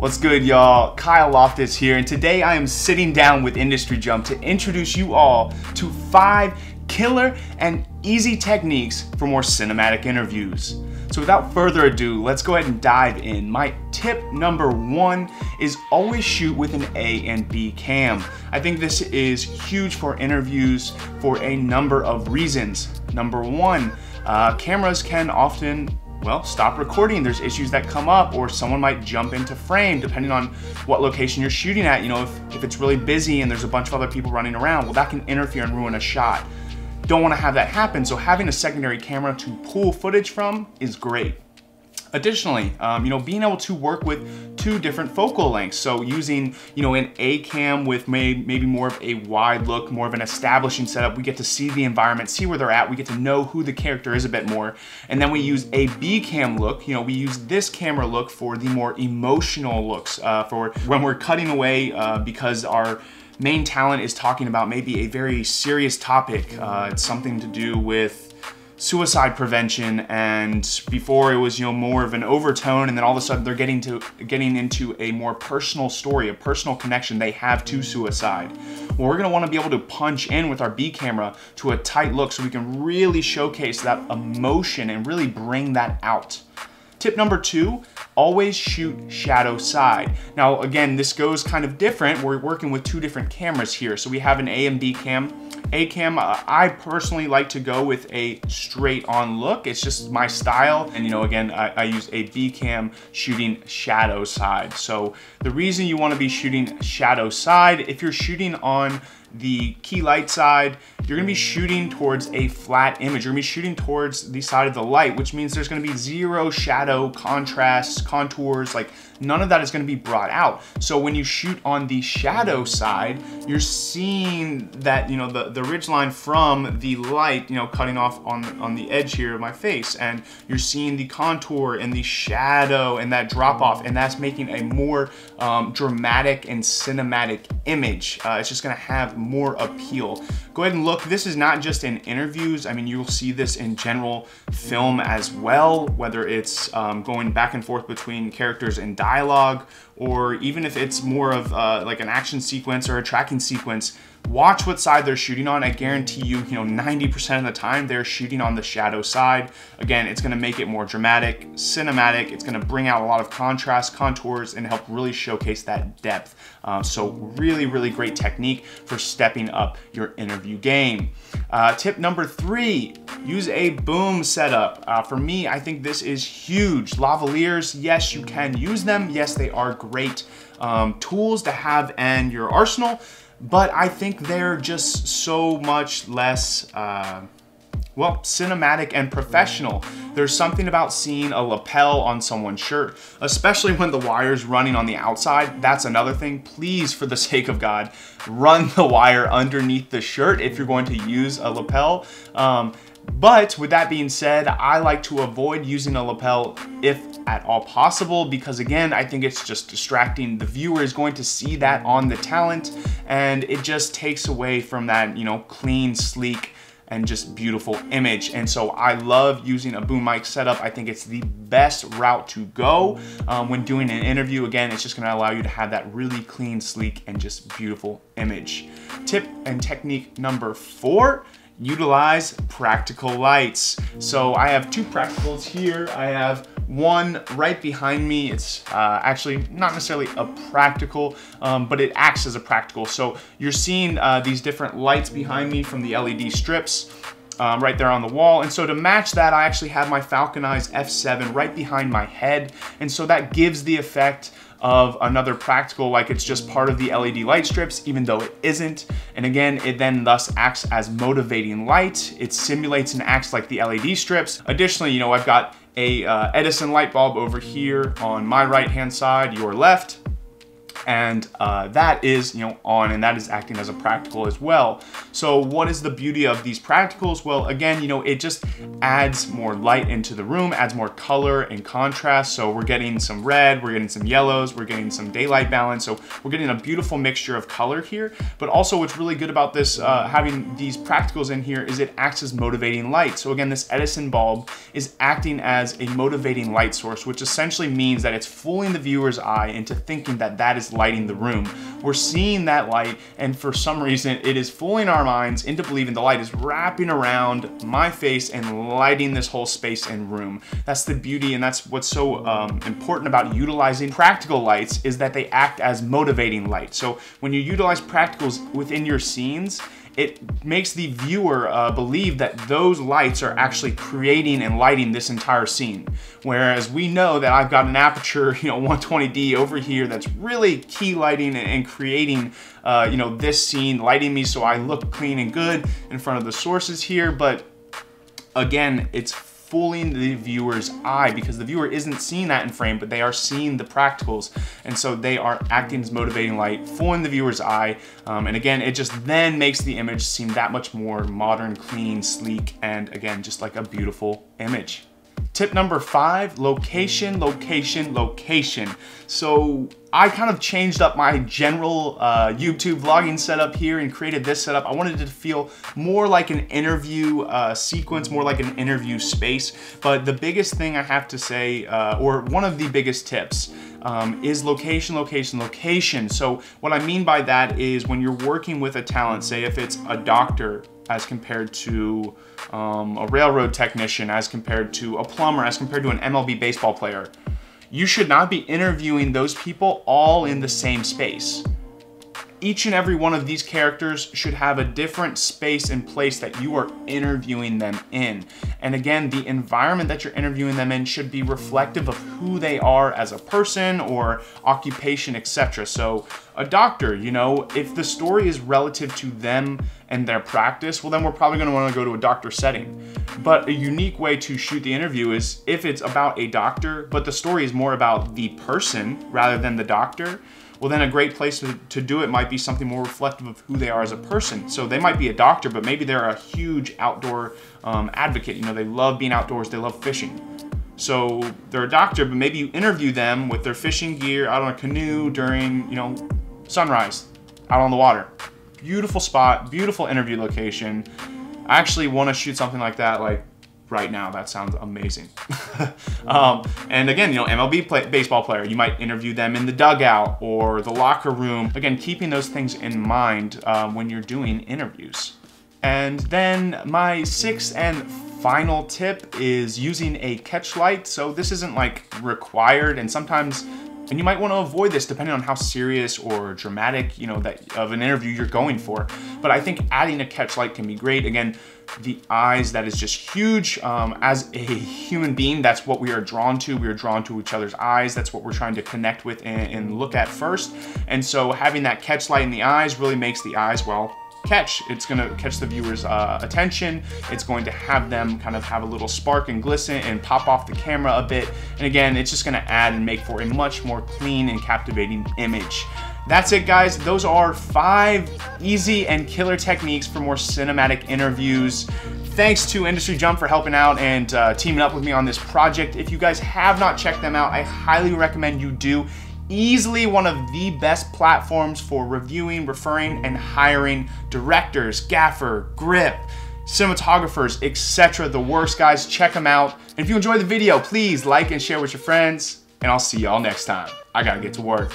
What's good, y'all? Kyle Loftus here, and today I am sitting down with Industry Jump to introduce you all to five killer and easy techniques for more cinematic interviews. So without further ado, let's go ahead and dive in. My tip number one is always shoot with an A and B cam. I think this is huge for interviews for a number of reasons. Number one, uh, cameras can often well, stop recording. There's issues that come up or someone might jump into frame depending on what location you're shooting at. You know, if, if it's really busy and there's a bunch of other people running around, well, that can interfere and ruin a shot. Don't wanna have that happen, so having a secondary camera to pull footage from is great. Additionally, um, you know, being able to work with two different focal lengths. So using, you know, an A cam with may, maybe more of a wide look, more of an establishing setup, we get to see the environment, see where they're at, we get to know who the character is a bit more. And then we use a B cam look, you know, we use this camera look for the more emotional looks, uh, for when we're cutting away uh, because our main talent is talking about maybe a very serious topic. Uh, it's something to do with suicide prevention and before it was you know more of an overtone and then all of a sudden they're getting to getting into a more personal story a personal connection they have to suicide well we're going to want to be able to punch in with our b camera to a tight look so we can really showcase that emotion and really bring that out Tip number two, always shoot shadow side. Now again, this goes kind of different. We're working with two different cameras here. So we have an A and B cam. A cam, uh, I personally like to go with a straight on look. It's just my style. And you know, again, I, I use a B cam shooting shadow side. So the reason you wanna be shooting shadow side, if you're shooting on the key light side, you're gonna be shooting towards a flat image. You're gonna be shooting towards the side of the light, which means there's gonna be zero shadow, contrast, contours, like none of that is gonna be brought out. So when you shoot on the shadow side, you're seeing that, you know, the, the ridge line from the light, you know, cutting off on, on the edge here of my face. And you're seeing the contour and the shadow and that drop off. And that's making a more um, dramatic and cinematic image. Uh, it's just gonna have more appeal. Go ahead and look, this is not just in interviews. I mean, you'll see this in general film as well, whether it's um, going back and forth between characters and dialogue, or even if it's more of uh, like an action sequence or a tracking sequence, watch what side they're shooting on. I guarantee you, you know, 90% of the time they're shooting on the shadow side. Again, it's gonna make it more dramatic, cinematic. It's gonna bring out a lot of contrast, contours, and help really showcase that depth. Um, so really, really great technique for stepping up your interview game. Uh, tip number three, use a boom setup. Uh, for me, I think this is huge. Lavaliers, yes, you can use them. Yes, they are great um, tools to have in your arsenal but I think they're just so much less, uh, well, cinematic and professional. There's something about seeing a lapel on someone's shirt, especially when the wire's running on the outside. That's another thing. Please, for the sake of God, run the wire underneath the shirt if you're going to use a lapel. Um, but with that being said, I like to avoid using a lapel if at all possible because again, I think it's just distracting. The viewer is going to see that on the talent and it just takes away from that, you know, clean, sleek, and just beautiful image. And so I love using a boom mic setup. I think it's the best route to go um, when doing an interview. Again, it's just gonna allow you to have that really clean, sleek, and just beautiful image. Tip and technique number four, utilize practical lights. So I have two practicals here. I have one right behind me. It's uh, actually not necessarily a practical, um, but it acts as a practical. So you're seeing uh, these different lights behind me from the LED strips. Um, right there on the wall. And so to match that, I actually have my Falcon Eyes F7 right behind my head. And so that gives the effect of another practical like it's just part of the LED light strips, even though it isn't. And again, it then thus acts as motivating light. It simulates and acts like the LED strips. Additionally, you know, I've got a uh, Edison light bulb over here on my right hand side, your left. And uh, that is you know on and that is acting as a practical as well. So what is the beauty of these practicals? Well again you know it just adds more light into the room adds more color and contrast. So we're getting some red we're getting some yellows we're getting some daylight balance. So we're getting a beautiful mixture of color here. But also what's really good about this uh, having these practicals in here is it acts as motivating light. So again this Edison bulb is acting as a motivating light source which essentially means that it's fooling the viewer's eye into thinking that that is lighting the room. We're seeing that light, and for some reason, it is fooling our minds into believing the light is wrapping around my face and lighting this whole space and room. That's the beauty, and that's what's so um, important about utilizing practical lights is that they act as motivating light. So when you utilize practicals within your scenes, it makes the viewer uh, believe that those lights are actually creating and lighting this entire scene. Whereas we know that I've got an Aputure, you know, 120D over here that's really key lighting and creating, uh, you know, this scene, lighting me so I look clean and good in front of the sources here. But again, it's fooling the viewer's eye because the viewer isn't seeing that in frame, but they are seeing the practicals. And so they are acting as motivating light, fooling the viewer's eye. Um, and again, it just then makes the image seem that much more modern, clean, sleek, and again, just like a beautiful image. Tip number five, location, location, location. So I kind of changed up my general uh, YouTube vlogging setup here and created this setup. I wanted it to feel more like an interview uh, sequence, more like an interview space. But the biggest thing I have to say, uh, or one of the biggest tips, um, is location, location, location. So what I mean by that is when you're working with a talent, say if it's a doctor as compared to um, a railroad technician, as compared to a plumber, as compared to an MLB baseball player. You should not be interviewing those people all in the same space each and every one of these characters should have a different space and place that you are interviewing them in. And again, the environment that you're interviewing them in should be reflective of who they are as a person or occupation, etc. So a doctor, you know, if the story is relative to them and their practice, well then we're probably gonna wanna go to a doctor setting. But a unique way to shoot the interview is if it's about a doctor, but the story is more about the person rather than the doctor, well then a great place to, to do it might be something more reflective of who they are as a person. So they might be a doctor, but maybe they're a huge outdoor um, advocate. You know, they love being outdoors, they love fishing. So they're a doctor, but maybe you interview them with their fishing gear out on a canoe during, you know, sunrise, out on the water. Beautiful spot, beautiful interview location. I actually want to shoot something like that like right now. That sounds amazing. um, and again, you know, MLB play, baseball player, you might interview them in the dugout or the locker room. Again, keeping those things in mind um, when you're doing interviews. And then my sixth and final tip is using a catch light. So this isn't like required and sometimes and you might want to avoid this depending on how serious or dramatic, you know, that of an interview you're going for. But I think adding a catch light can be great. Again, the eyes, that is just huge. Um, as a human being, that's what we are drawn to. We are drawn to each other's eyes. That's what we're trying to connect with and, and look at first. And so having that catch light in the eyes really makes the eyes, well, catch. It's gonna catch the viewer's uh, attention. It's going to have them kind of have a little spark and glisten and pop off the camera a bit. And again, it's just gonna add and make for a much more clean and captivating image. That's it guys, those are five easy and killer techniques for more cinematic interviews. Thanks to Industry Jump for helping out and uh, teaming up with me on this project. If you guys have not checked them out, I highly recommend you do easily one of the best platforms for reviewing, referring, and hiring directors, gaffer, grip, cinematographers, etc. The worst guys, check them out. And if you enjoyed the video, please like and share with your friends, and I'll see y'all next time. I gotta get to work.